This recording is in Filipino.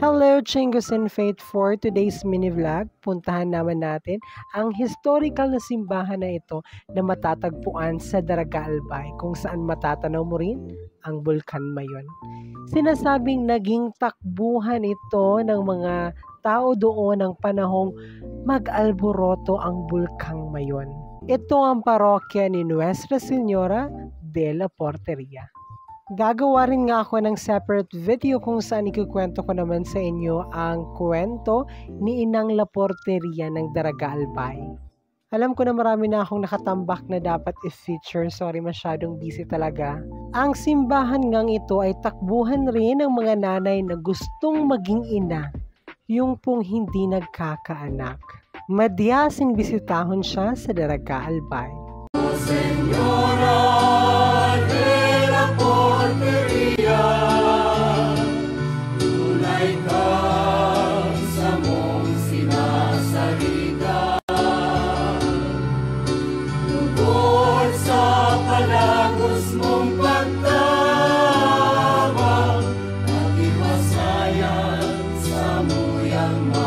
Hello, Chingos and Faith for today's mini vlog. Puntahan naman natin ang historical na simbahan na ito na matatagpuan sa Daraga Albay kung saan matatanaw mo rin ang Bulkan Mayon. Sinasabing naging takbuhan ito ng mga tao doon ng panahong mag-alboroto ang Bulkang Mayon. Ito ang parokya ni Nuestra Señora de la Porteria. Gagawa rin nga ako ng separate video kung saan ikukwento ko naman sa inyo ang kwento ni Inang Laporteria ng Daraga Albay. Alam ko na marami na akong nakatambak na dapat i-feature. Sorry, masyadong busy talaga. Ang simbahan ngang ito ay takbuhan rin ng mga nanay na gustong maging ina, yung pong hindi nagkakaanak. Madyasing bisitahon siya sa Daraga Albay. Oh, pagtawag at iwasayan sa muyang mga